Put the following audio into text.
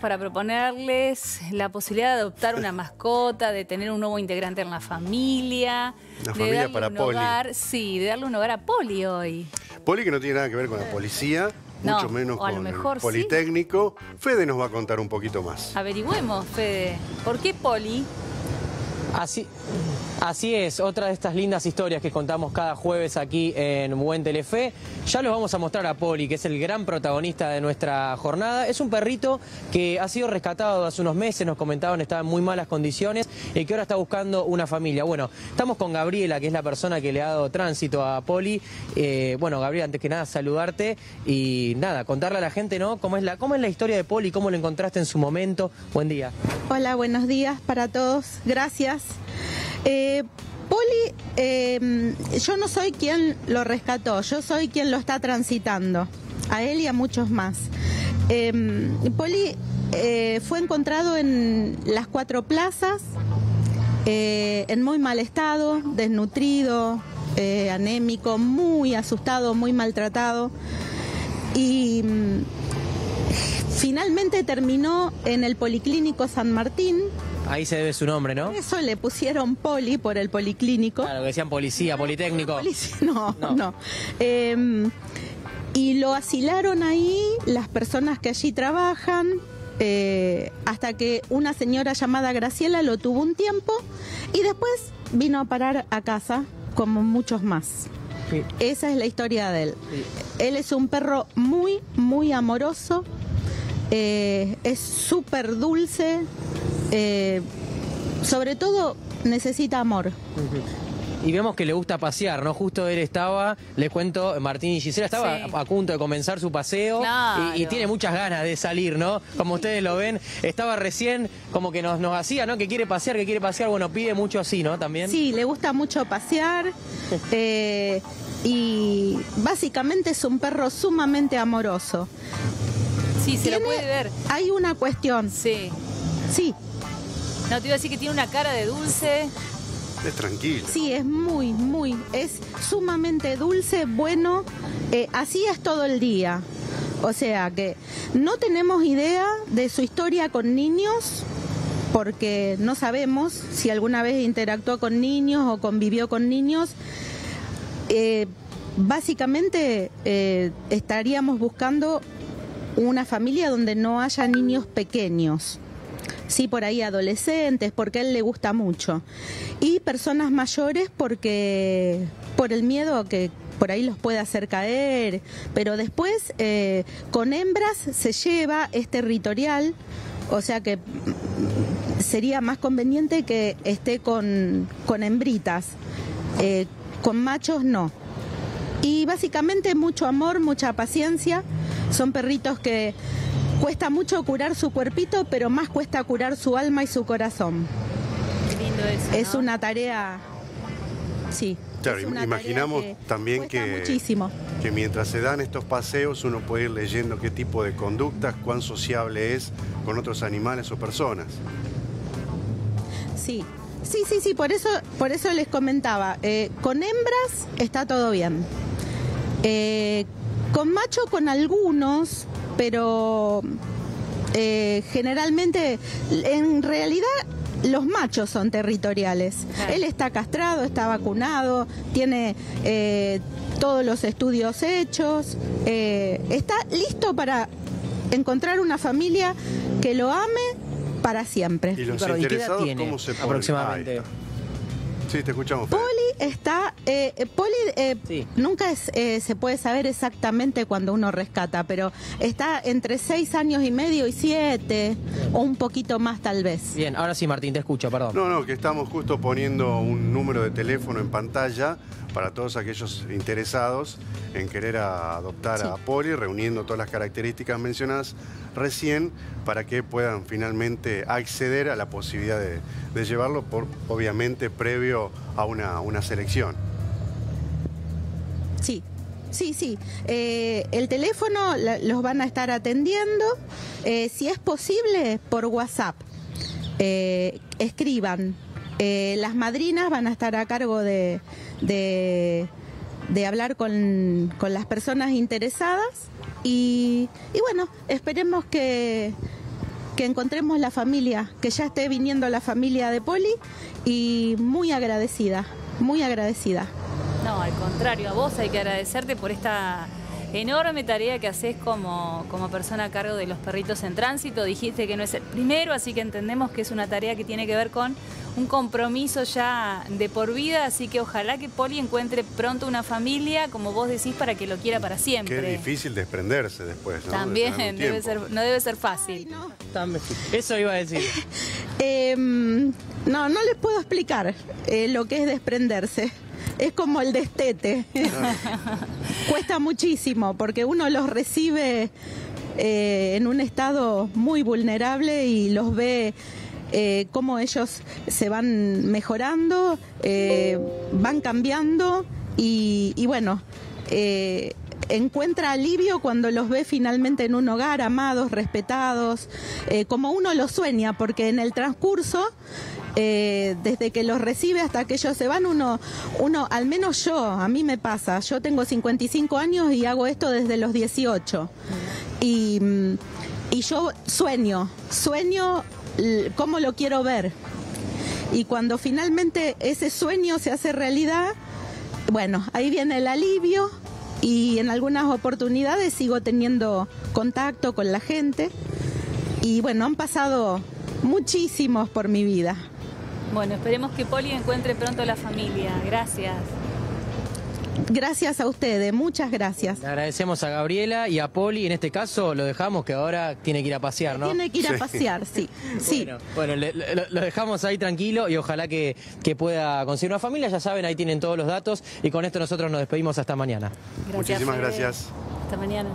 para proponerles la posibilidad de adoptar una mascota, de tener un nuevo integrante en la familia. Una de familia darle para un Poli. hogar, sí, de darle un hogar a Poli hoy. Poli que no tiene nada que ver con la policía, No, mucho menos con mejor el sí. Politécnico. Fede nos va a contar un poquito más. Averigüemos, Fede, ¿por qué Poli? Así, así es, otra de estas lindas historias que contamos cada jueves aquí en Buen Telefe. Ya los vamos a mostrar a Poli, que es el gran protagonista de nuestra jornada. Es un perrito que ha sido rescatado hace unos meses, nos comentaban, estaba en muy malas condiciones y que ahora está buscando una familia. Bueno, estamos con Gabriela, que es la persona que le ha dado tránsito a Poli. Eh, bueno, Gabriela, antes que nada, saludarte y nada, contarle a la gente, ¿no? ¿Cómo es la, cómo es la historia de Poli? ¿Cómo lo encontraste en su momento? Buen día. Hola, buenos días para todos. Gracias. Eh, Poli, eh, yo no soy quien lo rescató, yo soy quien lo está transitando, a él y a muchos más. Eh, Poli eh, fue encontrado en las cuatro plazas, eh, en muy mal estado, desnutrido, anémico, muy asustado, muy maltratado. Y mm, finalmente terminó en el Policlínico San Martín. Ahí se debe su nombre, ¿no? Por eso le pusieron poli por el policlínico. Claro, que decían policía, politécnico. Polici- No, No. no. Eh, y lo asilaron ahí las personas que allí trabajan, eh, hasta que una señora llamada Graciela lo tuvo un tiempo y después vino a parar a casa, como muchos más. Sí. Esa es la historia de él. Él es un perro muy, muy amoroso, eh, es súper dulce, eh, sobre todo necesita amor. Y vemos que le gusta pasear, ¿no? Justo él estaba, les cuento, Martín y Gisela estaba Sí. a, a punto de comenzar su paseo Claro. y, y tiene muchas ganas de salir, ¿no? Como ustedes lo ven, estaba recién como que nos, nos hacía, ¿no? Que quiere pasear, que quiere pasear, bueno, pide mucho así, ¿no? También. Sí, le gusta mucho pasear eh, y básicamente es un perro sumamente amoroso. Sí, se lo puede ver. Hay una cuestión, Sí. sí, No, te iba a decir que tiene una cara de dulce. Es tranquilo. sí, es muy, muy, es sumamente dulce, bueno, eh, así es todo el día. O sea que no tenemos idea de su historia con niños porque no sabemos si alguna vez interactuó con niños o convivió con niños. Eh, básicamente eh, estaríamos buscando una familia donde no haya niños pequeños. Sí, por ahí adolescentes, porque a él le gusta mucho. Y personas mayores porque por el miedo que por ahí los puede hacer caer. Pero después eh, con hembras se lleva, es territorial, o sea que sería más conveniente que esté con, con hembritas. Eh, con machos no. Y básicamente mucho amor, mucha paciencia. Son perritos que cuesta mucho curar su cuerpito, pero más cuesta curar su alma y su corazón. Qué lindo eso. Es ¿no? una tarea, sí. Claro, imaginamos que también que, muchísimo. que mientras se dan estos paseos uno puede ir leyendo qué tipo de conductas, cuán sociable es con otros animales o personas. Sí, sí, sí, sí, por eso, por eso les comentaba. eh, con hembras está todo bien. Eh, con macho, con algunos, pero eh, generalmente, en realidad, los machos son territoriales. Claro. Él está castrado, está vacunado, tiene eh, todos los estudios hechos, eh, está listo para encontrar una familia que lo ame para siempre. Y los Claro, ¿y qué edad interesados, tiene, ¿cómo se ponen? aproximadamente? Está. Sí, te escuchamos. Fede. Poli está, eh, Poli eh, Sí. nunca es, eh, se puede saber exactamente cuando uno rescata, pero está entre seis años y medio y siete, o un poquito más tal vez. Bien, ahora sí, Martín, te escucho, perdón. No, no, que estamos justo poniendo un número de teléfono en pantalla para todos aquellos interesados en querer a- adoptar a Poli, reuniendo todas las características mencionadas recién para que puedan finalmente acceder a la posibilidad de, de llevarlo, por, obviamente previo a una, una selección. Sí, sí, sí. Eh, el teléfono los van a estar atendiendo, eh, si es posible, por WhatsApp. Eh, escriban. Las madrinas van a estar a cargo de, de, de hablar con, con las personas interesadas y, y bueno, esperemos que, que encontremos la familia, que ya esté viniendo la familia de Poli y muy agradecida, muy agradecida. No, al contrario, a vos hay que agradecerte por esta enorme tarea que haces como, como persona a cargo de los perritos en tránsito. Dijiste que no es el primero, así que entendemos que es una tarea que tiene que ver con un compromiso ya de por vida, así que ojalá que Poli encuentre pronto una familia, como vos decís, para que lo quiera para siempre. Qué difícil desprenderse después, ¿no? También debe ser, no debe ser fácil. Eso iba a decir. Em, no, no les puedo explicar eh, lo que es desprenderse es como el destete. Cuesta muchísimo porque uno los recibe eh, en un estado muy vulnerable y los ve eh, cómo ellos se van mejorando, eh, van cambiando y, y bueno, encuentra alivio cuando los ve finalmente en un hogar, amados, respetados, como uno lo sueña, porque en el transcurso eh, desde que los recibe hasta que ellos se van, uno, uno, al menos yo, a mí me pasa, yo tengo 55 años y hago esto desde los 18. Y, y yo sueño, sueño cómo lo quiero ver. Y cuando finalmente ese sueño se hace realidad, bueno, ahí viene el alivio y en algunas oportunidades sigo teniendo contacto con la gente. Y bueno, han pasado muchísimos por mi vida. Bueno, esperemos que Poli encuentre pronto la familia. Gracias. Gracias a ustedes, muchas gracias. Le agradecemos a Gabriela y a Poli, en este caso lo dejamos que ahora tiene que ir a pasear, ¿no? Tiene que ir a pasear, sí. sí. Bueno, lo dejamos ahí tranquilo y ojalá que, que, pueda conseguir una familia, ya saben, ahí tienen todos los datos y con esto nosotros nos despedimos hasta mañana. Muchísimas gracias. Hasta mañana.